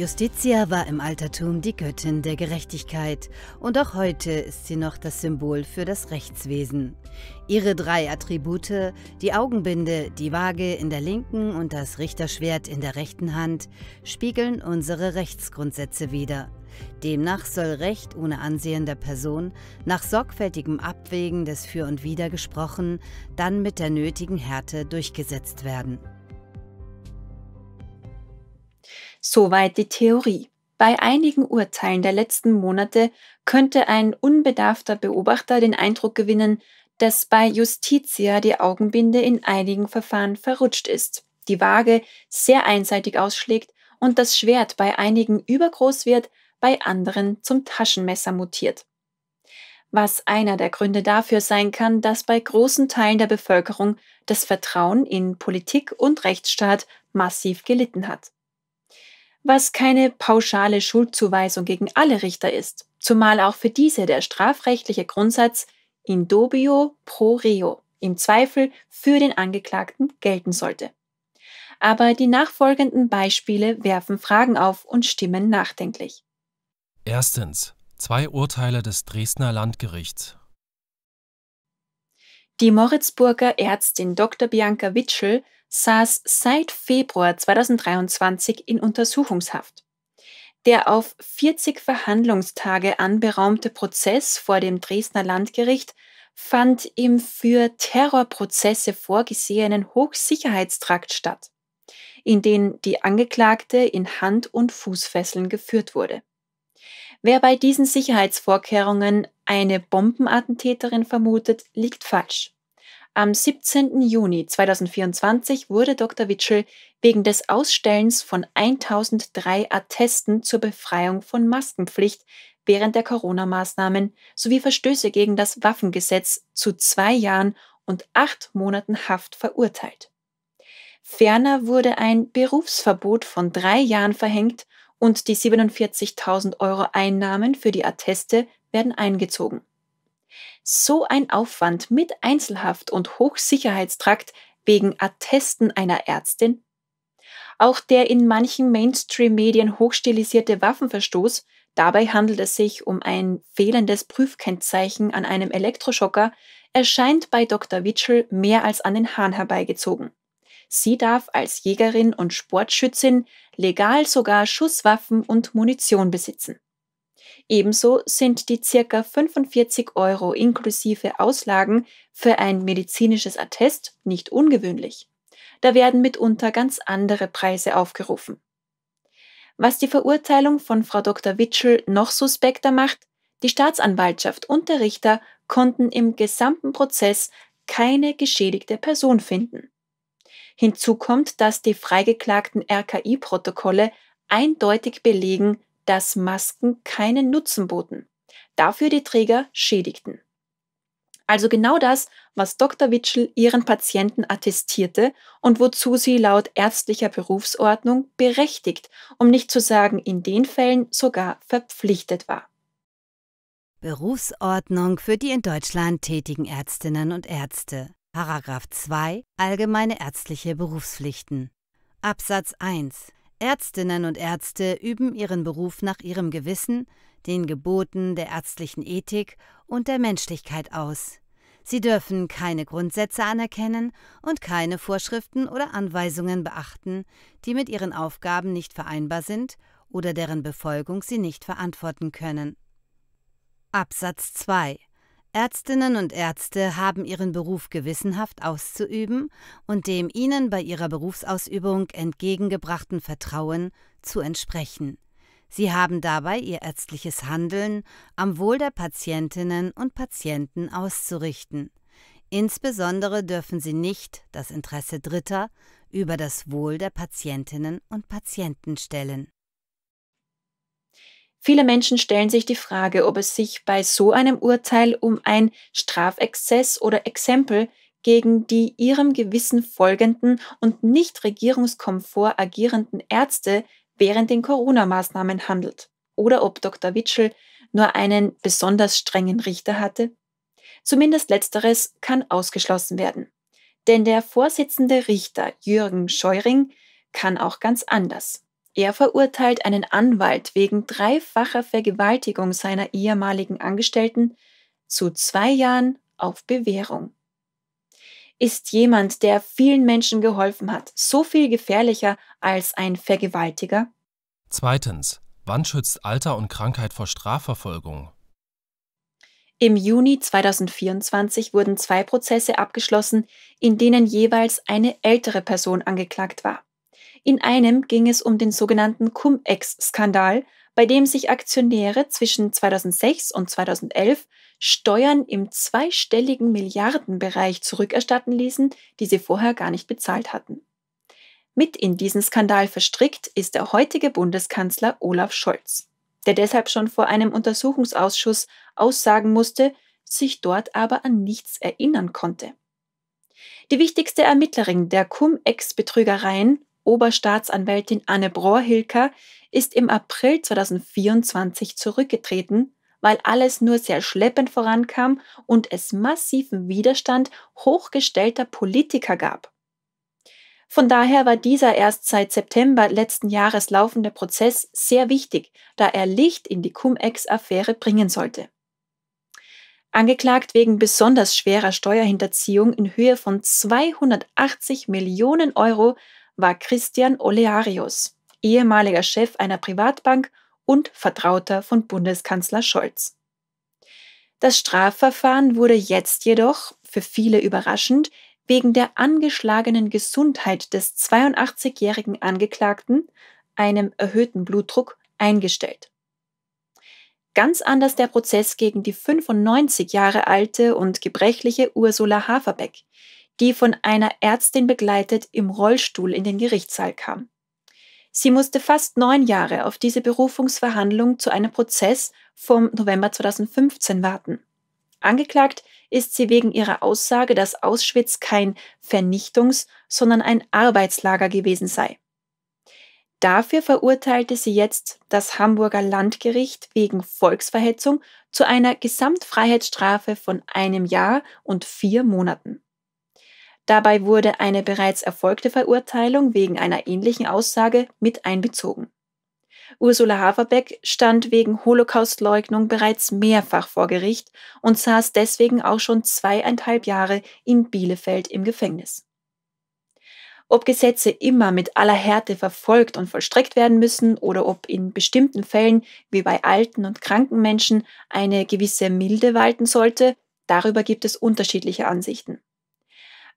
Justitia war im Altertum die Göttin der Gerechtigkeit und auch heute ist sie noch das Symbol für das Rechtswesen. Ihre drei Attribute, die Augenbinde, die Waage in der linken und das Richterschwert in der rechten Hand, spiegeln unsere Rechtsgrundsätze wider. Demnach soll Recht ohne Ansehen der Person, nach sorgfältigem Abwägen des Für und Wider gesprochen, dann mit der nötigen Härte durchgesetzt werden. Soweit die Theorie. Bei einigen Urteilen der letzten Monate könnte ein unbedarfter Beobachter den Eindruck gewinnen, dass bei Justitia die Augenbinde in einigen Verfahren verrutscht ist, die Waage sehr einseitig ausschlägt und das Schwert bei einigen übergroß wird, bei anderen zum Taschenmesser mutiert. Was einer der Gründe dafür sein kann, dass bei großen Teilen der Bevölkerung das Vertrauen in Politik und Rechtsstaat massiv gelitten hat was keine pauschale Schuldzuweisung gegen alle Richter ist, zumal auch für diese der strafrechtliche Grundsatz in dubio pro reo im Zweifel für den Angeklagten gelten sollte. Aber die nachfolgenden Beispiele werfen Fragen auf und stimmen nachdenklich. Erstens. Zwei Urteile des Dresdner Landgerichts. Die Moritzburger Ärztin Dr. Bianca Witschel saß seit Februar 2023 in Untersuchungshaft. Der auf 40 Verhandlungstage anberaumte Prozess vor dem Dresdner Landgericht fand im für Terrorprozesse vorgesehenen Hochsicherheitstrakt statt, in den die Angeklagte in Hand- und Fußfesseln geführt wurde. Wer bei diesen Sicherheitsvorkehrungen eine Bombenattentäterin vermutet, liegt falsch. Am 17. Juni 2024 wurde Dr. Witschel wegen des Ausstellens von 1003 Attesten zur Befreiung von Maskenpflicht während der Corona-Maßnahmen sowie Verstöße gegen das Waffengesetz zu zwei Jahren und acht Monaten Haft verurteilt. Ferner wurde ein Berufsverbot von drei Jahren verhängt und die 47.000 Euro Einnahmen für die Atteste werden eingezogen. So ein Aufwand mit Einzelhaft und Hochsicherheitstrakt wegen Attesten einer Ärztin? Auch der in manchen Mainstream-Medien hochstilisierte Waffenverstoß, dabei handelt es sich um ein fehlendes Prüfkennzeichen an einem Elektroschocker, erscheint bei Dr. Witschel mehr als an den Hahn herbeigezogen. Sie darf als Jägerin und Sportschützin legal sogar Schusswaffen und Munition besitzen. Ebenso sind die circa 45 Euro inklusive Auslagen für ein medizinisches Attest nicht ungewöhnlich. Da werden mitunter ganz andere Preise aufgerufen. Was die Verurteilung von Frau Dr. Witschel noch suspekter macht, die Staatsanwaltschaft und der Richter konnten im gesamten Prozess keine geschädigte Person finden. Hinzu kommt, dass die freigeklagten RKI-Protokolle eindeutig belegen, dass Masken keinen Nutzen boten, dafür die Träger schädigten. Also genau das, was Dr. Witschel ihren Patienten attestierte und wozu sie laut ärztlicher Berufsordnung berechtigt, um nicht zu sagen in den Fällen sogar verpflichtet war. Berufsordnung für die in Deutschland tätigen Ärztinnen und Ärzte. Paragraph 2 Allgemeine ärztliche Berufspflichten. Absatz 1 Ärztinnen und Ärzte üben ihren Beruf nach ihrem Gewissen, den Geboten der ärztlichen Ethik und der Menschlichkeit aus. Sie dürfen keine Grundsätze anerkennen und keine Vorschriften oder Anweisungen beachten, die mit ihren Aufgaben nicht vereinbar sind oder deren Befolgung sie nicht verantworten können. Absatz 2 Ärztinnen und Ärzte haben ihren Beruf gewissenhaft auszuüben und dem ihnen bei ihrer Berufsausübung entgegengebrachten Vertrauen zu entsprechen. Sie haben dabei ihr ärztliches Handeln am Wohl der Patientinnen und Patienten auszurichten. Insbesondere dürfen sie nicht das Interesse Dritter über das Wohl der Patientinnen und Patienten stellen. Viele Menschen stellen sich die Frage, ob es sich bei so einem Urteil um ein Strafexzess oder Exempel gegen die ihrem Gewissen folgenden und nicht regierungskomfort agierenden Ärzte während den Corona-Maßnahmen handelt oder ob Dr. Witschel nur einen besonders strengen Richter hatte. Zumindest letzteres kann ausgeschlossen werden. Denn der Vorsitzende Richter Jürgen Scheuring kann auch ganz anders. Er verurteilt einen Anwalt wegen dreifacher Vergewaltigung seiner ehemaligen Angestellten zu zwei Jahren auf Bewährung. Ist jemand, der vielen Menschen geholfen hat, so viel gefährlicher als ein Vergewaltiger? Zweitens. Wann schützt Alter und Krankheit vor Strafverfolgung? Im Juni 2024 wurden zwei Prozesse abgeschlossen, in denen jeweils eine ältere Person angeklagt war. In einem ging es um den sogenannten Cum-Ex-Skandal, bei dem sich Aktionäre zwischen 2006 und 2011 Steuern im zweistelligen Milliardenbereich zurückerstatten ließen, die sie vorher gar nicht bezahlt hatten. Mit in diesen Skandal verstrickt ist der heutige Bundeskanzler Olaf Scholz, der deshalb schon vor einem Untersuchungsausschuss aussagen musste, sich dort aber an nichts erinnern konnte. Die wichtigste Ermittlerin der Cum-Ex-Betrügereien, Oberstaatsanwältin Anne Brohrhilker, ist im April 2024 zurückgetreten, weil alles nur sehr schleppend vorankam und es massiven Widerstand hochgestellter Politiker gab. Von daher war dieser erst seit September letzten Jahres laufende Prozess sehr wichtig, da er Licht in die Cum-Ex-Affäre bringen sollte. Angeklagt wegen besonders schwerer Steuerhinterziehung in Höhe von 280 Millionen Euro war Christian Olearius, ehemaliger Chef einer Privatbank und Vertrauter von Bundeskanzler Scholz. Das Strafverfahren wurde jetzt jedoch, für viele überraschend, wegen der angeschlagenen Gesundheit des 82-jährigen Angeklagten, einem erhöhten Blutdruck, eingestellt. Ganz anders der Prozess gegen die 95 Jahre alte und gebrechliche Ursula Haferbeck, die von einer Ärztin begleitet im Rollstuhl in den Gerichtssaal kam. Sie musste fast neun Jahre auf diese Berufungsverhandlung zu einem Prozess vom November 2015 warten. Angeklagt ist sie wegen ihrer Aussage, dass Auschwitz kein Vernichtungs-, sondern ein Arbeitslager gewesen sei. Dafür verurteilte sie jetzt das Hamburger Landgericht wegen Volksverhetzung zu einer Gesamtfreiheitsstrafe von einem Jahr und vier Monaten. Dabei wurde eine bereits erfolgte Verurteilung wegen einer ähnlichen Aussage mit einbezogen. Ursula Haverbeck stand wegen Holocaustleugnung bereits mehrfach vor Gericht und saß deswegen auch schon zweieinhalb Jahre in Bielefeld im Gefängnis. Ob Gesetze immer mit aller Härte verfolgt und vollstreckt werden müssen oder ob in bestimmten Fällen wie bei alten und kranken Menschen eine gewisse Milde walten sollte, darüber gibt es unterschiedliche Ansichten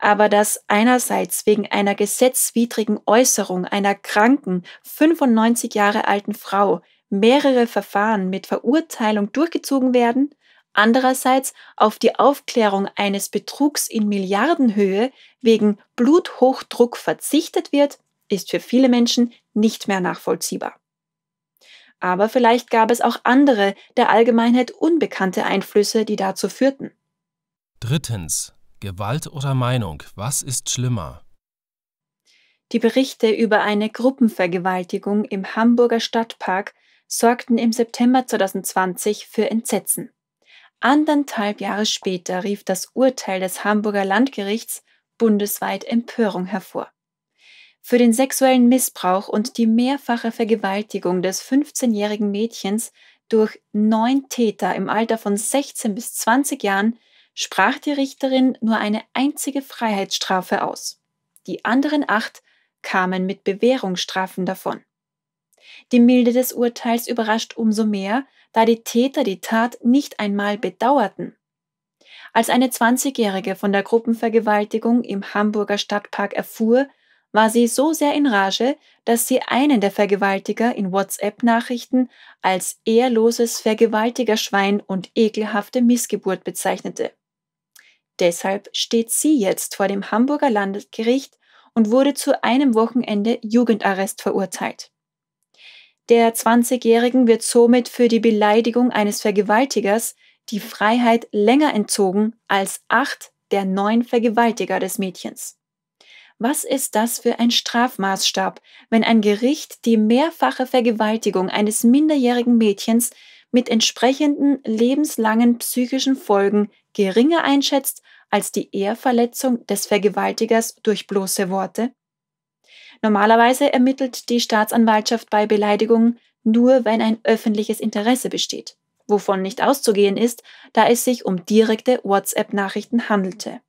aber dass einerseits wegen einer gesetzwidrigen Äußerung einer kranken, 95 Jahre alten Frau mehrere Verfahren mit Verurteilung durchgezogen werden, andererseits auf die Aufklärung eines Betrugs in Milliardenhöhe wegen Bluthochdruck verzichtet wird, ist für viele Menschen nicht mehr nachvollziehbar. Aber vielleicht gab es auch andere, der Allgemeinheit unbekannte Einflüsse, die dazu führten. Drittens. Gewalt oder Meinung, was ist schlimmer? Die Berichte über eine Gruppenvergewaltigung im Hamburger Stadtpark sorgten im September 2020 für Entsetzen. Anderthalb Jahre später rief das Urteil des Hamburger Landgerichts bundesweit Empörung hervor. Für den sexuellen Missbrauch und die mehrfache Vergewaltigung des 15-jährigen Mädchens durch neun Täter im Alter von 16 bis 20 Jahren sprach die Richterin nur eine einzige Freiheitsstrafe aus. Die anderen acht kamen mit Bewährungsstrafen davon. Die Milde des Urteils überrascht umso mehr, da die Täter die Tat nicht einmal bedauerten. Als eine 20-Jährige von der Gruppenvergewaltigung im Hamburger Stadtpark erfuhr, war sie so sehr in Rage, dass sie einen der Vergewaltiger in WhatsApp-Nachrichten als ehrloses Vergewaltigerschwein und ekelhafte Missgeburt bezeichnete. Deshalb steht sie jetzt vor dem Hamburger Landesgericht und wurde zu einem Wochenende Jugendarrest verurteilt. Der 20-Jährigen wird somit für die Beleidigung eines Vergewaltigers die Freiheit länger entzogen als acht der neun Vergewaltiger des Mädchens. Was ist das für ein Strafmaßstab, wenn ein Gericht die mehrfache Vergewaltigung eines minderjährigen Mädchens mit entsprechenden lebenslangen psychischen Folgen geringer einschätzt als die Ehrverletzung des Vergewaltigers durch bloße Worte? Normalerweise ermittelt die Staatsanwaltschaft bei Beleidigung nur, wenn ein öffentliches Interesse besteht, wovon nicht auszugehen ist, da es sich um direkte WhatsApp-Nachrichten handelte.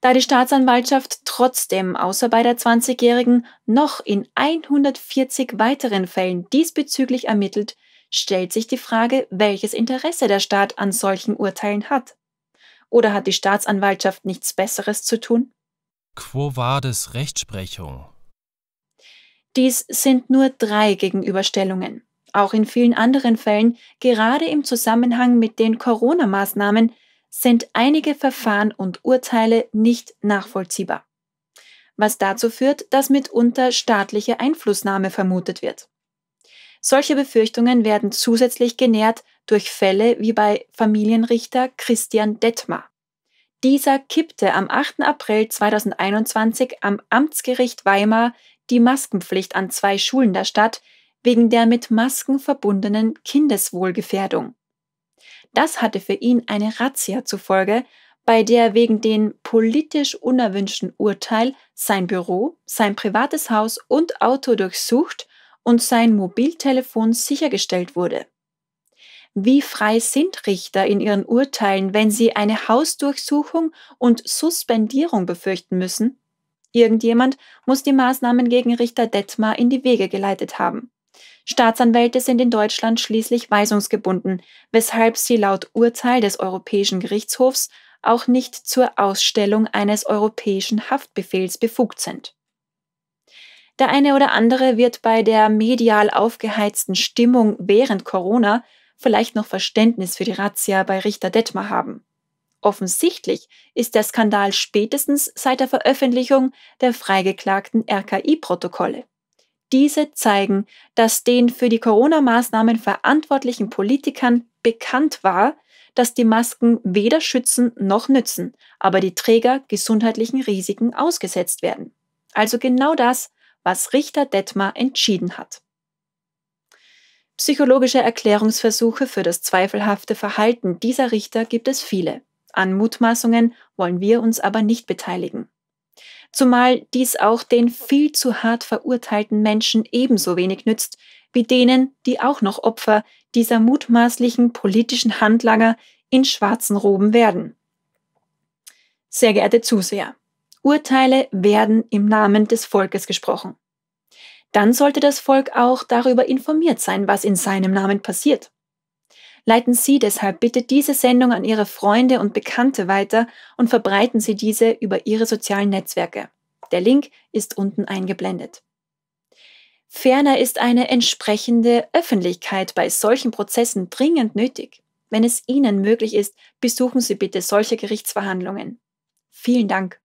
Da die Staatsanwaltschaft trotzdem außer bei der 20-Jährigen noch in 140 weiteren Fällen diesbezüglich ermittelt, stellt sich die Frage, welches Interesse der Staat an solchen Urteilen hat. Oder hat die Staatsanwaltschaft nichts Besseres zu tun? Quo vadis Rechtsprechung? Dies sind nur drei Gegenüberstellungen. Auch in vielen anderen Fällen, gerade im Zusammenhang mit den Corona-Maßnahmen, sind einige Verfahren und Urteile nicht nachvollziehbar. Was dazu führt, dass mitunter staatliche Einflussnahme vermutet wird. Solche Befürchtungen werden zusätzlich genährt durch Fälle wie bei Familienrichter Christian Detmar. Dieser kippte am 8. April 2021 am Amtsgericht Weimar die Maskenpflicht an zwei Schulen der Stadt wegen der mit Masken verbundenen Kindeswohlgefährdung. Das hatte für ihn eine Razzia zur Folge, bei der wegen den politisch unerwünschten Urteil sein Büro, sein privates Haus und Auto durchsucht und sein Mobiltelefon sichergestellt wurde. Wie frei sind Richter in ihren Urteilen, wenn sie eine Hausdurchsuchung und Suspendierung befürchten müssen? Irgendjemand muss die Maßnahmen gegen Richter Detmar in die Wege geleitet haben. Staatsanwälte sind in Deutschland schließlich weisungsgebunden, weshalb sie laut Urteil des Europäischen Gerichtshofs auch nicht zur Ausstellung eines europäischen Haftbefehls befugt sind. Der eine oder andere wird bei der medial aufgeheizten Stimmung während Corona vielleicht noch Verständnis für die Razzia bei Richter Detmar haben. Offensichtlich ist der Skandal spätestens seit der Veröffentlichung der freigeklagten RKI-Protokolle. Diese zeigen, dass den für die Corona-Maßnahmen verantwortlichen Politikern bekannt war, dass die Masken weder schützen noch nützen, aber die Träger gesundheitlichen Risiken ausgesetzt werden. Also genau das, was Richter Detmar entschieden hat. Psychologische Erklärungsversuche für das zweifelhafte Verhalten dieser Richter gibt es viele. An Mutmaßungen wollen wir uns aber nicht beteiligen. Zumal dies auch den viel zu hart verurteilten Menschen ebenso wenig nützt, wie denen, die auch noch Opfer dieser mutmaßlichen politischen Handlanger in schwarzen Roben werden. Sehr geehrte Zuseher, Urteile werden im Namen des Volkes gesprochen dann sollte das Volk auch darüber informiert sein, was in seinem Namen passiert. Leiten Sie deshalb bitte diese Sendung an Ihre Freunde und Bekannte weiter und verbreiten Sie diese über Ihre sozialen Netzwerke. Der Link ist unten eingeblendet. Ferner ist eine entsprechende Öffentlichkeit bei solchen Prozessen dringend nötig. Wenn es Ihnen möglich ist, besuchen Sie bitte solche Gerichtsverhandlungen. Vielen Dank.